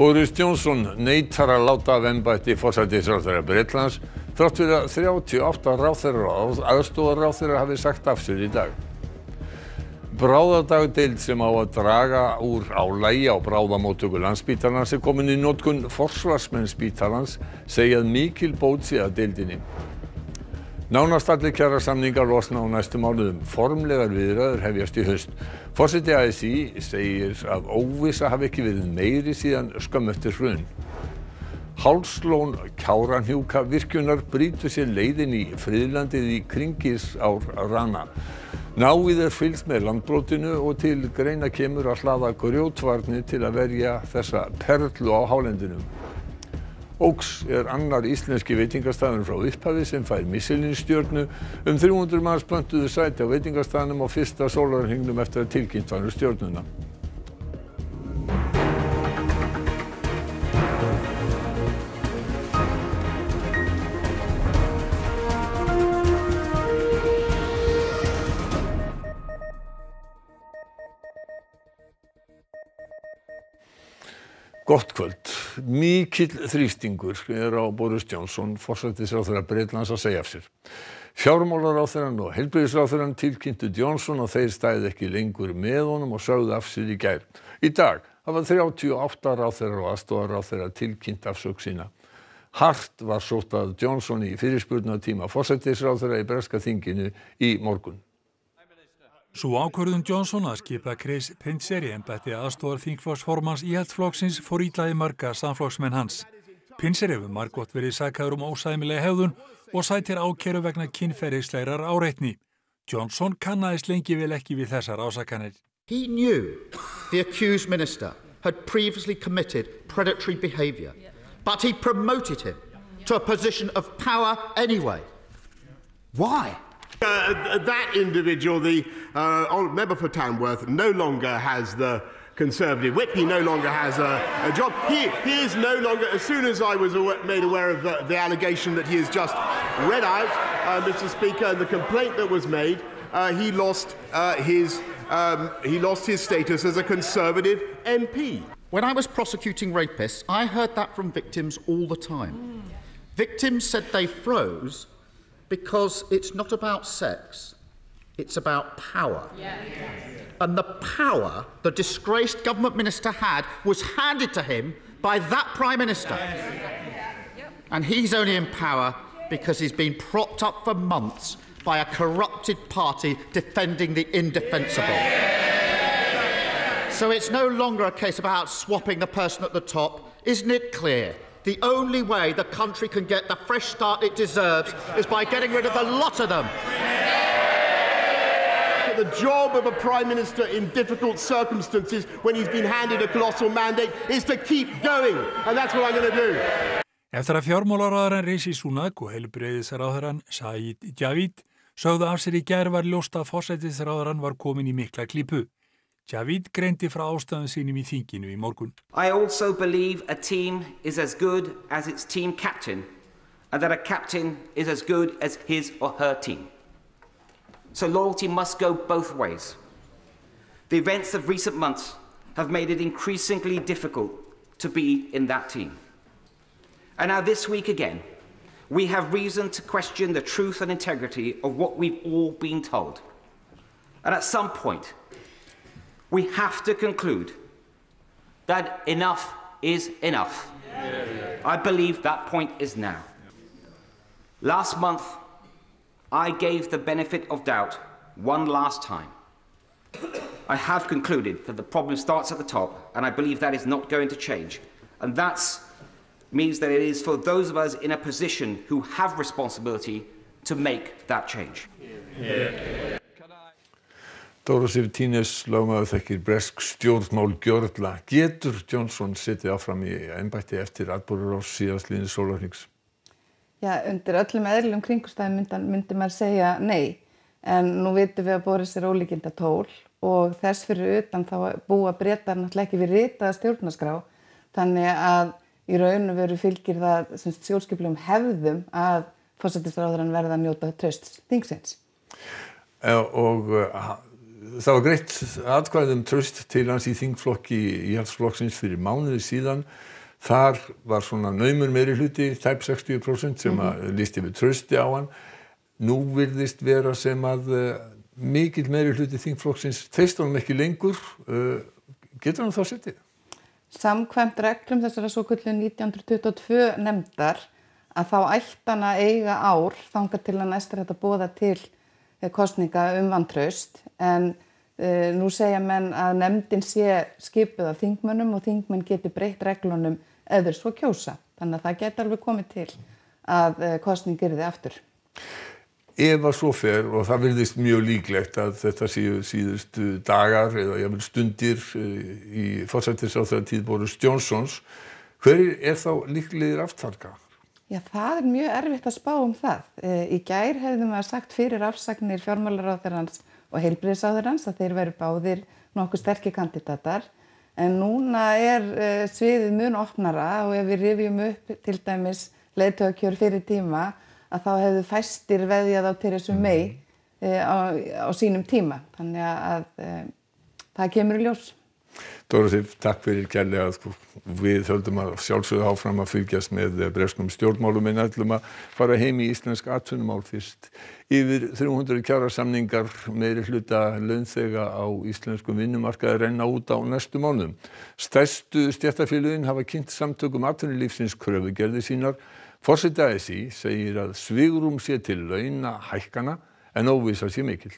Boris Johnson neitar að láta af embætti forsætisráðherra Bretlands þrátt fyrir að 38 ráðherrar og aðstoðarráðherrar hafi sagt af sér í dag. Bráðadagdeild sem á að draga úr álægi á bráðamóttöku landsspítalans er komin í notkun forsvarsmenn spítalans segja að mikil bót sé að deildinni. Nánast allir kjarasamningar losna á næstu mánuðum. Formlegar viðræður hefjast í haust. Forseti ASI segir að óvissa hafi ekki verið meiri síðan skömm eftir hrun. Hálslón Kjáranhjúka virkjunar brýtur sér leiðin í friðlandið í kringis ár rana. Náið er fylgst með landbrotinu og til greina kemur að hlaða grjótvarni til að verja þessa perlu á hálendinu. Óks er annar íslenski veitingastæðun frá upphafi sem fær Michelin-stjörnu. Um 300 manns pöntuðu sæti á veitingastæðunum á fyrsta sólarhengnum eftir að tilkynnt var um stjörnuna. Gott kvöld. Mikill þrýstingur er á Boris Johnson, forsættisráþurra Breitlands að segja af sér. Fjármálaráþurran og helbriðisráþurran tilkynntu Johnson að þeir stæði ekki lengur með honum og sögðu af sér í gær. Í dag hafa 38 ráþurrar og aðstofaráþurrar tilkynnt afsökk sína. Hart var sótt að Johnson í fyrirspurnatíma forsættisráþurra í Breska þinginu í morgun. Svo ákvörðun Johnson að skipa Chris Pincher í embætti aðstóðar þingflokksformans íhaldflokksins fór ítlaði marga samflokksmenn hans. Pincher hefur margótt verið sakaður um ósæmilega hefðun og sætir ákeru vegna kynferðisleirar áreitni. Johnson kannæðist lengi vel ekki við þessar ásakanir. He knew the accused minister had previously committed predatory behaviour, but he promoted him to a position of power anyway. Why? Uh, that individual, the uh, member for Tamworth, no longer has the Conservative whip. He no longer has a, a job. He, he, is no longer, as soon as I was aw made aware of the, the, allegation that he has just read out, uh, Mr. Speaker, and the complaint that was made, uh, he, lost, uh, his, um, he lost his status as a Conservative MP. When I was prosecuting rapists, I heard that from victims all the time. Mm. Victims said they froze because it's not about sex, it's about power. Yeah. And the power the disgraced government minister had was handed to him by that Prime Minister. And he's only in power because he's been propped up for months by a corrupted party defending the indefensible. So it's no longer a case about swapping the person at the top. Isn't it clear? The only way the country can get the fresh start it deserves is by getting rid of the lot of them. The job of a Prime Minister in difficult circumstances when he's been handed a colossal mandate is to keep going. And that's what I'm going to do. Eftir að fjármálaráðarann Rishi Sunak og heilbreyðisráðarann Said Javid sögðu af sér í gerð var ljóst að fósættisráðarann var komin í mikla klípu. Javid greindi frá ástæðum sínum í þinginu í morgun. I also believe a team is as good as its team captain and that a captain is as good as his or her team. So loyalty must go both ways. The events of recent months have made it increasingly difficult to be in that team. And now this week again, we have reason to question the truth and integrity of what we've all been told. And at some point, we have to conclude that enough is enough. I believe that point is now. Last month, I gave the benefit of doubt one last time. I have concluded that the problem starts at the top, and I believe that is not going to change. And that means that it is for those of us in a position who have responsibility to make that change. Yeah. Dóra Sif Tínes lögmaður þekkir bresk stjórnmál gjörla. Getur Johnson sittið áfram í ennbætti eftir atbúrur á síðastlýðin sólarhnings? Já, undir öllum eðlum kringustæðum myndi, maður segja nei. En nú vitum við að Boris er ólíkinda tól og þess fyrir utan þá búa breytar náttúrulega ekki við ritaða stjórnaskrá. Þannig að í raun og veru fylgir það sjálfskeiplegum hefðum að fórsættistráðurann verða að njóta tröst þingsins. Og það var greitt atkvæðum tröst til hans í þingflokki íhaldsflokksins fyrir mánuði síðan. Þar var svona naumur meiri hluti tæp 60% sem að lísti við trösti á hann. Nú virðist vera sem að uh, mikill meiri hluti þingflokksins þeist honum ekki lengur. Uh, getur hann þá setið? Samkvæmt reglum þessara svo kullu 1922 nefndar að þá ættan að eiga ár þangar til að næstur þetta bóða til kostninga um vantraust en uh, nú segja menn að nefndin sé skipuð af þingmönnum og þingmenn getur breytt reglunum eður svo kjósa. Þannig að það getur alveg komið til að uh, kostning gerði aftur. Ef að svo fer og það virðist mjög líklegt að þetta séu síðustu dagar eða jafnvel stundir í fórsættisáþra tíð Boris Johnsons, hver er þá líklegir aftarka? Já, það er mjög erfitt að spá um það. Eh, í gær hefðum við sagt fyrir afsagnir fjármálaráðurans og heilbriðsáðurans að þeir veru báðir nokkuð sterkir kandidatar. En núna er eh, sviðið mjög opnara og ef við rifjum upp til dæmis leiðtöðakjör fyrir tíma að þá hefðu fæstir veðjað á Theresa May eh, á, á sínum tíma. Þannig að það kemur í ljós. Dóra Sif, takk fyrir kærlega sko. við höldum að sjálfsögðu áfram að fylgjast með breskum stjórnmálum en ætlum að fara heim í íslensk atvinnumál fyrst. Yfir 300 kjara samningar meiri hluta launþega á íslenskum vinnumarkaði renna út á næstu mánum. Stærstu stjættafélugin hafa kynnt samtökum atvinnulífsins kröfugerði sínar. Fórseta SI segir að svigrum sé til launa hækkana en óvisa sé mikil.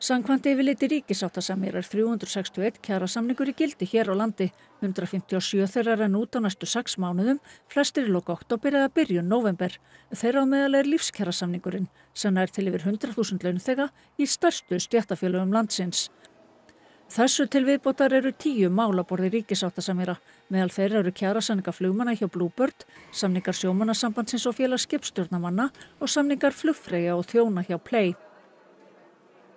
Sankvæmt yfirleiti ríkisáttasamir er 361 kjara samningur í gildi hér á landi, 157 þeirra renn út á næstu 6 mánuðum, flestir í loka oktober eða byrjun november. Þeirra á meðal er lífskjara samningurinn, sem er til yfir 100.000 launþega í stærstu stjættafélögum landsins. Þessu til viðbótar eru tíu málaborði ríkisáttasamira, meðal þeirra eru kjara samningar flugmanna hjá Bluebird, samningar sjómannasambandsins og félags skipstjórnamanna og samningar flugfreyja og þjóna hjá Play.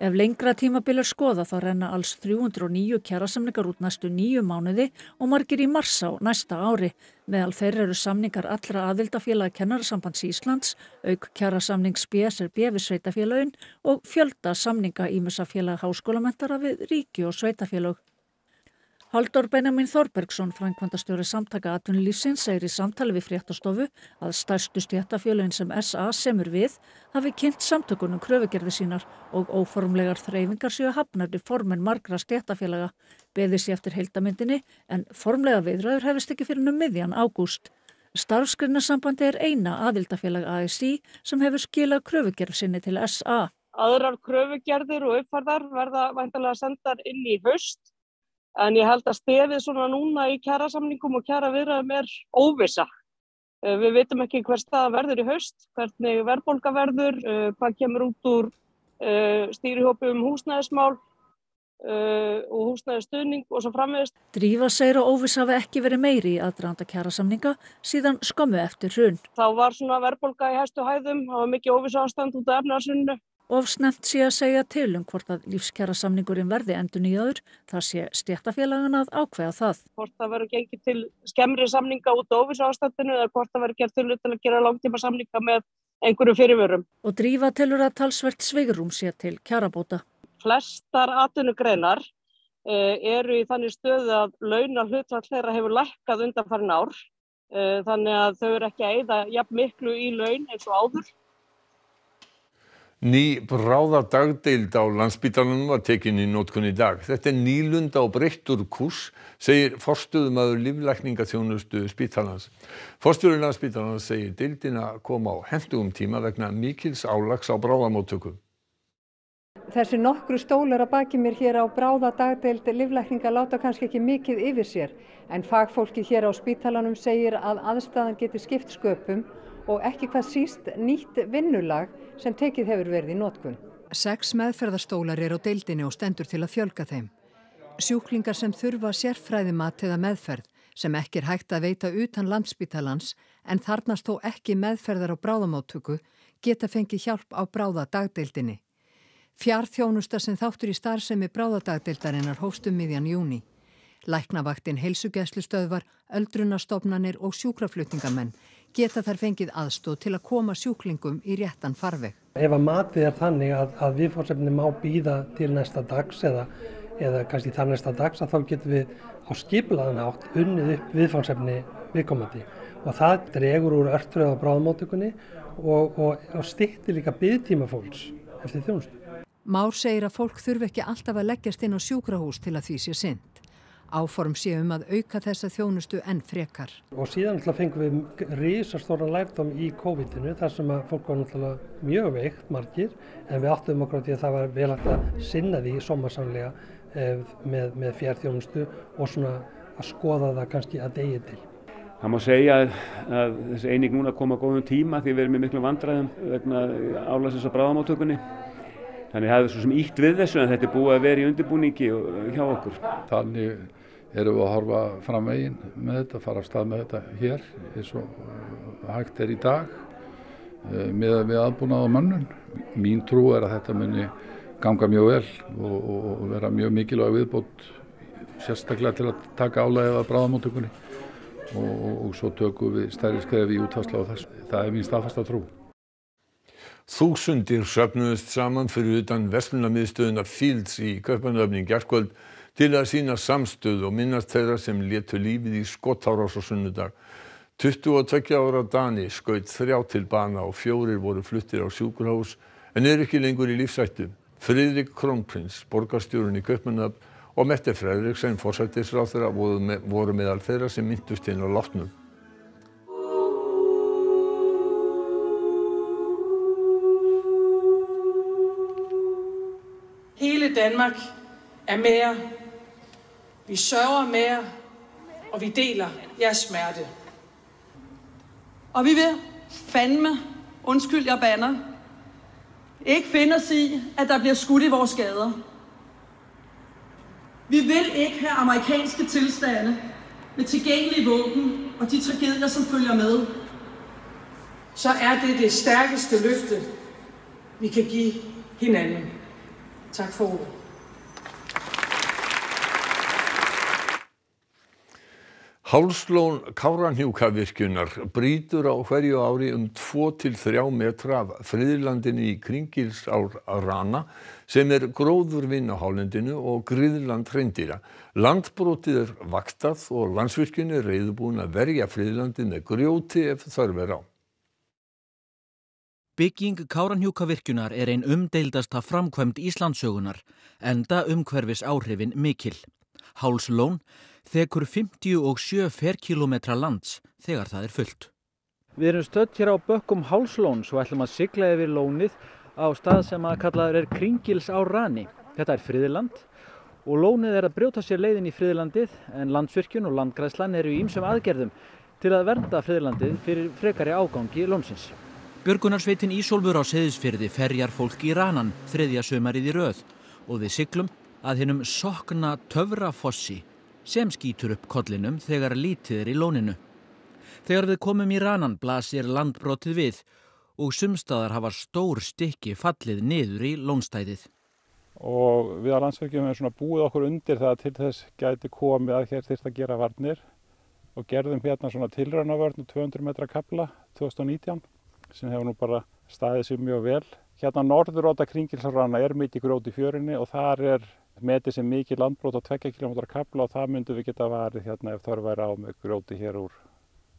Ef lengra tímabil er skoða þá renna alls 309 kjærasamningar út næstu nýju mánuði og margir í mars á næsta ári. Meðal þeir eru samningar allra aðildafélagi kennarasambands Íslands, auk kjærasamnings BSRB við sveitafélagin og fjölda samninga ímessafélagi háskólamentara við ríki og sveitafélag. Haldur Benjamin Þorbergsson, frænkvandastjóri samtaka atvinnulífsins, segir í samtali við fréttastofu að stærstu stjættafjölun sem SA semur við hafi kynnt samtökunum kröfugerði sínar og óformlegar þreyfingar séu hafnardi formen margra stjættafélaga, beði sér eftir heildamindinni en formlega viðröður hefist ekki fyrir nú miðjan ágúst. Starfskrinnasambandi er eina aðildafélag ASI sem hefur skilað kröfugerð sinni til SA. Aðrar kröfugerðir og uppfarðar verða væntalega sendar inn í höst En ég held að stefið svona núna í kjærasamningum og kjæra viðraðum er óvisa. Eh, við veitum ekki hver stað verður í haust, hvernig verðbólka verður, eh, hvað kemur út úr eh, stýrihópi um húsnæðismál og húsnæðistöðning og svo framvegist. Drífa segir að óvisa hafi ekki verið meiri í aðdraðanda kjærasamninga síðan skömmu eftir hrun. Þá var svona verðbólka í hæstu hæðum, það var mikið óvisa ástand út af efnarsunnu. Of snemt sé að segja til um hvort að lífskjara samningurinn verði endur nýjaður, þar sé stjættafélagin að ákveða það. Hvort það verður gengið til skemmri samninga út á óvísu ástandinu eða hvort það verður gert til að gera langtíma samninga með einhverju fyrirvörum. Og drífa tilur að talsvert sveigurum sé til kjarabóta. Flestar atvinnugreinar eh, eru í þannig stöðu að launa hlutvall þeirra hefur lækkað undan farin ár, eh, þannig að þau eru ekki að eida jafn miklu í laun eins og áður. Ný bráðadagdeild á Landspítalanum var tekin í nótkunn í dag. Þetta er nýlunda og breyttur kurs, segir forstuðumæður líflækningaþjónustu spítalans. Forstuður Landspítalans segir deildina koma á hendugum tíma vegna mikils álags á bráðamóttöku. Þessi nokkru stólar að baki mér hér á bráðadagdeild líflækninga láta kannski ekki mikið yfir sér en fagfólki hér á spítalanum segir að aðstæðan geti skipt sköpum og ekki hvað síst nýtt vinnulag sem tekið hefur verið í nótkunn. Seks meðferðarstólar er á deildinni og stendur til að fjölga þeim. Sjúklingar sem þurfa sérfræðimat eða meðferð sem ekki er hægt að veita utan landsbítalans en þarnast þó ekki meðferðar á bráðamáttöku geta fengið hjálp á bráðadagdeildinni. Fjarþjónusta sem þáttur í starfsemi bráðadagdeildarinnar hóstum miðjan júni. Læknavaktinn, heilsugjæslustöðvar, öldrunastofnanir og sjúkraflutningamenn geta þær fengið aðstóð til að koma sjúklingum í réttan farveg. Ef að matið er þannig að, að viðfórsefni má býða til næsta dags eða, eða kannski þar næsta dags að þá getum við á skiplaðan átt unnið upp viðfórsefni viðkomandi og það dregur úr örtröð á bráðmótökunni og, og, og stýttir líka byggtíma fólks eftir þjónustu. Már segir að fólk þurfi ekki alltaf að leggjast inn á sjúkrahús til að því sé synd. Áform sé um að auka þessa þjónustu enn frekar. Og síðan alltaf fengum við risastóran lærdom í COVID-inu þar sem að fólk var náttúrulega mjög veikt margir en við áttum okkur á því að það var vel að sinna því somarsamlega eh, með, með fjárþjónustu og svona að skoða það kannski að degi til. Það má segja að, að þessi eining núna kom á góðum tíma því við erum með miklu vandræðum vegna álæsins á bráðamáttökunni. Þannig að það er svo sem ítt við þessu en þetta er búið að vera í undirbúningi hjá okkur. Þannig erum við að horfa fram veginn með þetta, fara af stað með þetta hér eins og uh, hægt er í dag uh, með við aðbúnað á mannun. Mín trú er að þetta muni ganga mjög vel og, og vera mjög mikilvæg viðbót sérstaklega til að taka álægið af bráðamótökunni og, og, og svo tökum við stærri skrefi í útvarsla á þessu. Það er mín staðfasta trú. Þúsundir söfnuðust saman fyrir utan verslunarmiðstöðuna Fields í Kaupanöfning gerðkvöld til að sína samstöðu og minnast þeirra sem létu lífið í skottárás og sunnudag. 22 ára Dani skaut þrjá til bana og fjórir voru fluttir á sjúkurhás en er ekki lengur í lífsættu. Friðrik Kronprins, borgarstjórun í Kaupmannöfn og Mette Fredriksson, forsættisráþurra, voru meðal þeirra sem myndust inn á látnum. Hele Danmark er jer vi sørger med jer, og vi deler jeres smerte. Og vi vil fandme, undskyld jeg banner, ikke finde os i, at der bliver skudt i vores gader. Vi vil ikke have amerikanske tilstande med tilgængelige våben og de tragedier, som følger med. Så er det det stærkeste løfte, vi kan give hinanden. Tak for ordet. Hálslón Kárahnjúkavirkjunar brýtur á hverju ári um 2-3 metra af friðlandinu í Kringilsárrana sem er gróðurvinn á hálendinu og griðland hreindýra. Landbrotið er vaktað og landsvirkjun er reyðbúin að verja friðlandið með grjóti ef þarf er á. Bygging Kárahnjúkavirkjunar er ein umdeildasta framkvæmt Íslandsögunar, enda umhverfis áhrifin mikil. Hálslón þekur 57 ferkilometra lands þegar það er fullt. Við erum stödd hér á bökkum Hálslóns og ætlum að sigla yfir lónið á stað sem að kallaður er Kringils á Rani. Þetta er friðiland og lónið er að brjóta sér leiðin í friðilandið en landsvirkjun og landgræslan eru í ýmsum aðgerðum til að vernda friðilandið fyrir frekari ágangi lónsins. Björgunarsveitin Ísólfur á Seðisfyrði ferjar fólk í Ranan þriðja sömarið í röð og við siglum að hinnum sokna töfrafossi sem skýtur upp kollinum þegar lítið er í lóninu. Þegar við komum í ranan blasir landbrotið við og sumstaðar hafa stór stykki fallið niður í lónstæðið. Og við á landsverkjum hefum búið okkur undir það til þess gæti komið að hér þurft að gera varnir og gerðum hérna svona tilrænavörn 200 metra kapla 2019 sem hefur nú bara staðið sér mjög vel. Hérna norðuróta kringilsarana er mitt í gróti fjörinni og þar er metið sem mikið landbrót á 2 km kapla og það myndum við geta varið hérna ef þarf væri á með grjóti hér úr,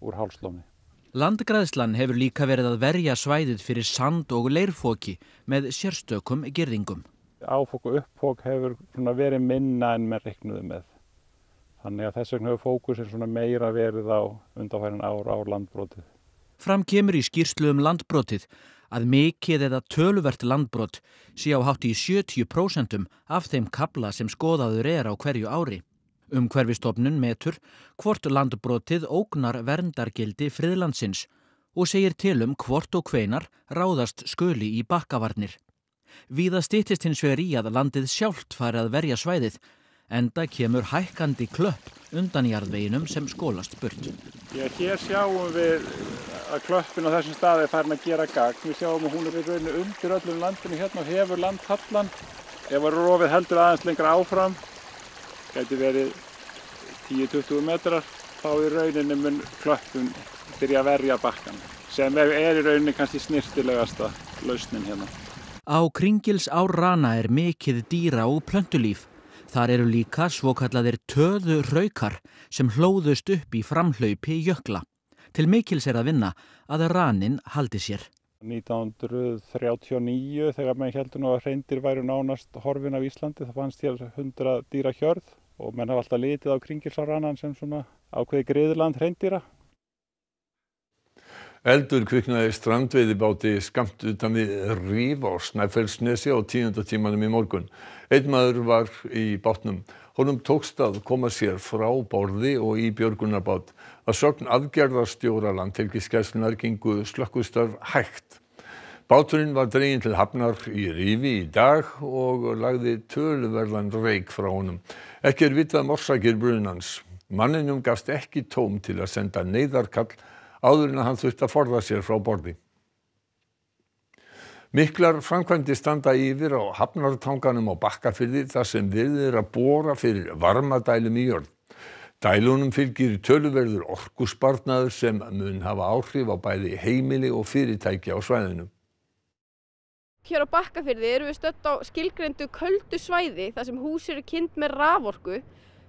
úr hálslóni. Landgræðslan hefur líka verið að verja svæðið fyrir sand og leirfóki með sérstökum gerðingum. Áfók og uppfók hefur verið minna en með reiknuðu með. Þannig að þess vegna hefur fókusin meira verið á undanfærin ára á landbrótið. Fram kemur í skýrslu um landbrótið að mikið eða töluvert landbrott sé á hátt í 70% af þeim kabla sem skoðaður er á hverju ári. Um hverfistofnun metur hvort landbrottið ógnar verndargildi friðlandsins og segir til um hvort og hvenar ráðast sköli í bakkavarnir. Víða stýttist hins vegar í að landið sjálft fari að verja svæðið enda kemur hækkandi klöpp undan jarðveginum sem skólast burt. Já, hér sjáum við að klöppin á þessum staði er farin að gera gagn. Við sjáum að hún er í rauninu undir öllum landinu hérna og hefur landhallan. Ef að rofið heldur aðeins lengra áfram, gæti verið 10-20 metrar, þá í rauninu mun klöppin byrja að verja bakkan sem er, í rauninni kannski snirtilegasta lausnin hérna. Á Kringils á Rana er mikið dýra og plöntulíf. Þar eru líka svokallaðir töðu raukar sem hlóðust upp í framhlaupi jökla. Til mikils er að vinna að ranin haldi sér. 1939 þegar maður heldur nú að hreindir væru nánast horfin af Íslandi það fannst hér 100 dýra hjörð og menn hafa alltaf litið á kringilsáranan sem svona ákveði griðland hreindýra. Eldur kviknaði strandveiðibáti skamt utan við Ríf á Snæfellsnesi á tíundatímanum í morgun. Einn maður var í bátnum. Honum tókst að koma sér frá borði og í björgunarbát. Að sögn aðgerðarstjóra landhelgiskeslunar gengu slökkustörf hægt. Báturinn var dregin til hafnar í Rífi í dag og lagði töluverðan reik frá honum. Ekki er vitað morsakir brunans. Manninum gafst ekki tóm til að senda neyðarkall áður en hann þurfti að forða sér frá borði. Miklar framkvæmdi standa yfir á hafnartanganum á Bakkafyrði þar sem við er að bóra fyrir varmadælum í jörð. Dælunum fylgir töluverður orkusbarnaður sem mun hafa áhrif á bæði heimili og fyrirtæki á svæðinu. Hér á Bakkafyrði erum við stött á skilgrendu köldu svæði þar sem hús eru kynnt með raforku.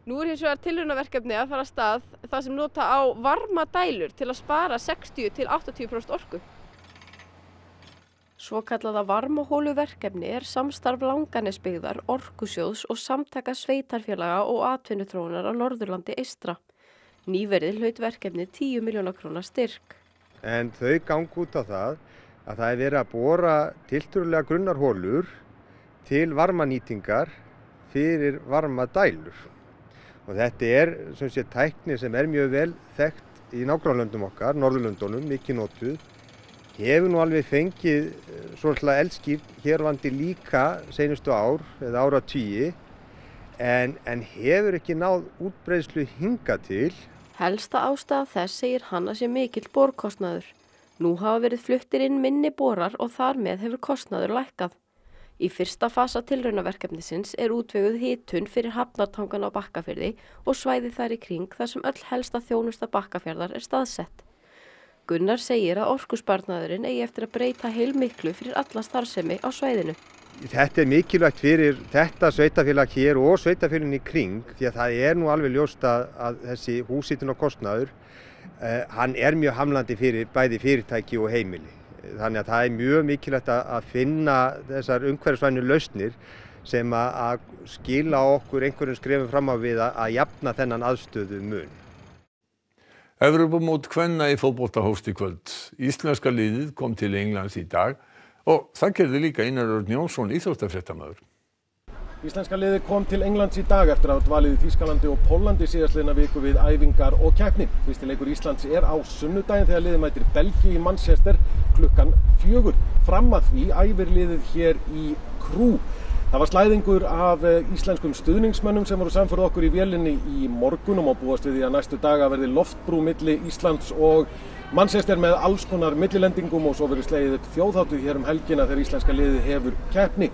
Nú er hins vegar tilraunaverkefni að fara að stað það sem nota á varma dælur til að spara 60-80% orku. Svo kallaða varmahóluverkefni er samstarf langanisbyggðar, orkusjóðs og samtaka sveitarfélaga og atvinnutrónar á Norðurlandi eistra. Nýverið hlaut verkefni 10 miljónar krónar styrk. En þau gang út á það að það er verið að bóra tilturlega grunnar hólur til varmanýtingar fyrir varmadælur. Og þetta er sem sé tækni sem er mjög vel þekkt í nágrannlöndum okkar, Norðurlöndunum, mikið nótuð. Hefur nú alveg fengið svolítið eldskýrt hérvandi líka senustu ár eða ára tíi en, en hefur ekki náð útbreyslu hinga til. Helsta ástæða þess segir hann að sé mikill borkostnaður. Nú hafa verið fluttir inn minni borar og þar með hefur kostnaður lækkað. Í fyrsta fasa tilraunaverkefnisins er útveguð hitun fyrir hafnartangan á bakkafyrði og svæði þær í kring þar sem öll helsta þjónusta bakkafjörðar er staðsett. Gunnar segir að orkusbarnaðurinn eigi eftir að breyta heilmiklu fyrir alla starfsemi á svæðinu. Þetta er mikilvægt fyrir þetta sveitafélag hér og sveitafélagin í kring því að það er nú alveg ljóst að, þessi húsitun og kostnaður, uh, hann er mjög hamlandi fyrir bæði fyrirtæki og heimili. Þannig að það er mjög mikilvægt að finna þessar umhverfisvænu lausnir sem að skila okkur einhverjum skrefum fram á við að jafna þennan aðstöðu mun. Evropamót kvenna í fótbolta hófst í kvöld. Íslenska liðið kom til Englands í dag og það gerði líka Einar Örn Jónsson íþróttafréttamaður. Íslenska liði kom til Englands í dag eftir að dvalið í Þýskalandi og Pólandi síðastleina viku við æfingar og keppni. Fyrstileikur Íslands er á sunnudagin þegar liðið mætir Belgi í Manchester klukkan fjögur. Fram að því æfir liðið hér í Krú. Það var slæðingur af íslenskum stuðningsmönnum sem voru samförð okkur í vélinni í morgunum og búast við því að næstu daga verði loftbrú milli Íslands og Manchester með alls konar millilendingum og svo verið slegið upp þjóðháttu hér um helgina þegar íslenska liðið hefur keppni.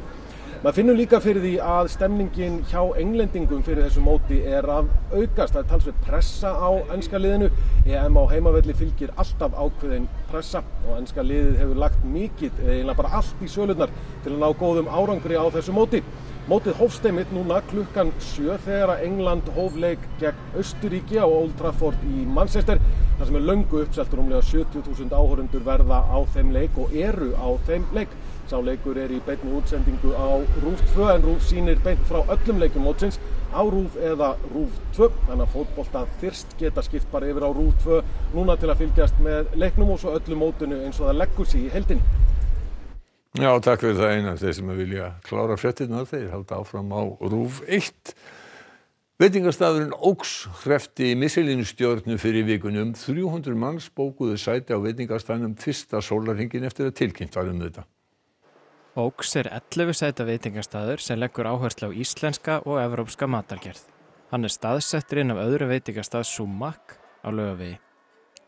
Maður finnur líka fyrir því að stemningin hjá englendingum fyrir þessu móti er að aukast. Það er talsveit pressa á ennska liðinu. EM á heimavelli fylgir alltaf ákveðin pressa og ennska liðið hefur lagt mikið, eiginlega bara allt í sölurnar til að ná góðum árangri á þessu móti. Mótið hófst einmitt núna klukkan 7 þegar að England hófleik gegn Östuríki á Old Trafford í Manchester. Það sem er löngu uppseltur umlega 70.000 áhörundur verða á þeim leik og eru á þeim leik. Sá leikur er í beinni útsendingu á RÚF 2 en RÚF sýnir beint frá öllum leikum mótsins á RÚF eða RÚF 2. Þannig að fótbolta þyrst geta skipt bara yfir á RÚF 2 núna til að fylgjast með leiknum og svo öllu mótinu eins og það leggur sér í heldinni. Já, takk fyrir það eina þeir sem vilja klára fréttina þeir halda áfram á RÚF 1. Veitingastafurinn Óks hrefti Misselinu stjórnu fyrir vikunum. 300 manns bókuðu sæti á veitingastafnum fyrsta sólarhingin eftir að tilkynnt var um þetta. Óks er 11 sæta veitingastafur sem leggur áherslu á íslenska og evrópska matargerð. Hann er staðsettur inn af öðru veitingastaf Sumak á lögavegi.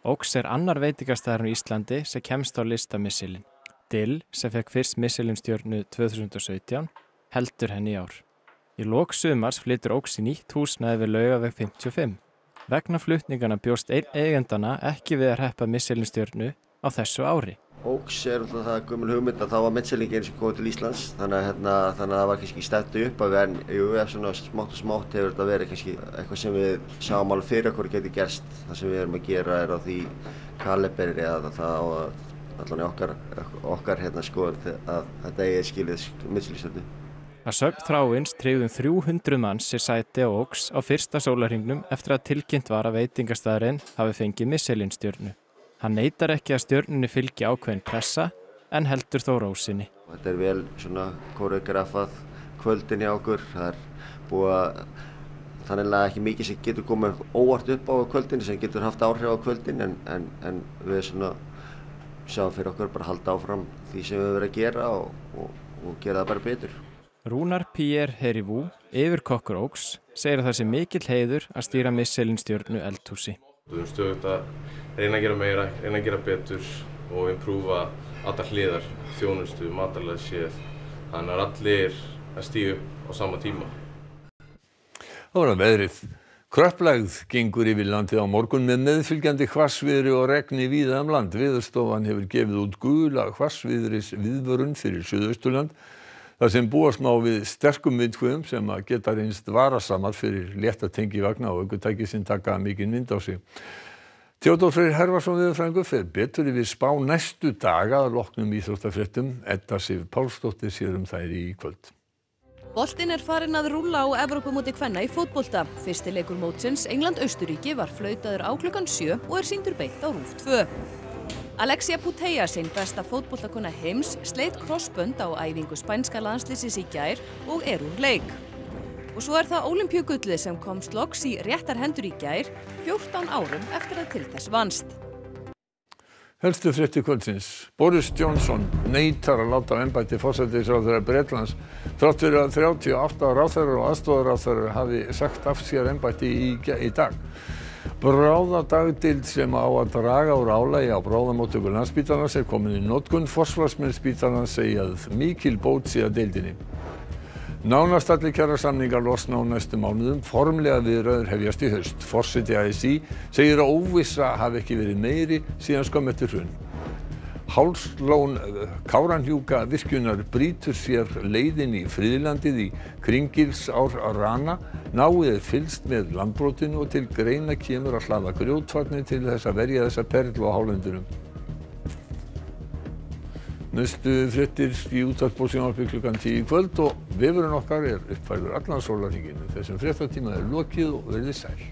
Óks er annar veitingastafur í Íslandi sem kemst á lista Misselin. Dill, sem fekk fyrst Misselin stjórnu 2017, heldur henni í ár. Í lok sumars flytur Óks í nýtt húsnaði við laugaveg 55. Vegna flutningana bjóst einn eigendana ekki við að hreppa Michelin-stjörnu á þessu ári. Óks er alltaf það gömul hugmynd að þá var Michelin eins og komið til Íslands þannig að, hérna, þannig að það var kannski stættu upp af en jú, ef svona smátt og smátt hefur þetta verið kannski eitthvað sem við sjáum alveg fyrir okkur getur gerst. Það sem við erum að gera er á því kaliberi að það á allan í okkar, okkar hérna skoðum að þetta eigi skilið Michelin-stjörnu. Að sögn þráins treyðum 300 manns sér sæti á Óks á fyrsta sólarhingnum eftir að tilkynnt var að veitingastæðurinn hafi fengið Michelin-stjörnu. Hann neytar ekki að stjörnunni fylgi ákveðin pressa en heldur þó rósinni. Þetta er vel svona koreografað kvöldin hjá okkur. Það er búið að þannig að ekki mikið sem getur komið óvart upp á kvöldin sem getur haft áhrif á kvöldin en, en, en við svona sjáum fyrir okkur bara halda áfram því sem við verðum að gera og, og, og gera það bara betur. Rúnar P.R. Herivú, yfir kokkur Óks, segir að það sé mikill heiður að stýra Michelin stjórnu eldhúsi. Við erum stöðut að reyna að gera meira, reyna að gera betur og imprúfa alla hliðar þjónustu, matarlega séð. Þannig að allir að stíu á sama tíma. Það var að veðrið. Kröpplægð gengur yfir landið á morgun með meðfylgjandi hvassviðri og regni víða um land. Viðurstofan hefur gefið út gula hvassviðris viðvörun fyrir Suðausturland þar sem búast má við sterkum vindhviðum sem geta reynst varasamar fyrir létta tengivagna og aukutæki sem taka mikinn vind á sig. Theodor Freyr Hervarsson viðurfrængur fer betur yfir spá næstu daga að loknum íþróttafréttum. Edda Sif Pálsdóttir sér um þær í kvöld. Boltinn er farin að rúlla á Evrópumóti kvenna í fótbolta. Fyrsti leikur mótsins England-Austuríki var flautaður á klukkan 7 og er síndur beitt á rúf 2. Alexia Puteya, sinn besta fótbollakona heims, sleitt krossbönd á æfingu spænska landslýsis í gær og er úr leik. Og svo er það olimpíugullið sem komst loks í réttar hendur í gær 14 árum eftir að til þess vanst. Helstu frétti kvöldsins. Boris Johnson neytar að láta ennbætti fósættisráðara Breitlands þrátt fyrir að 38 ráþærar og aðstofaráþærar hafi sagt af sér ennbætti í, í dag. Bráðadagdild sem á að draga úr álagi á bráðamóttöku landsbítarnas er komin í notkun. Forsvarsmenn spítarnas segja að mikil bót sé að deildinni. Nánast allir kjærasamningar losna á næstu mánuðum, formlega viðræður hefjast í haust. Forseti ASI segir að óvissa hafi ekki verið meiri síðan skömm eftir hrun. Hálslón Káranhjúka virkjunar brýtur sér leiðin í friðlandið í kringilsár rana. Náið er fylst með landbrotinu og til greina kemur að hlaða grjótfarni til þess að verja þessa perlu á hálendunum. Næstu fréttir í útvarp og sjónvarpi klukkan 10 í kvöld og vefurinn okkar er uppfærður allan sólarhinginu. Þessum fréttatíma er lokið og verðið sæl.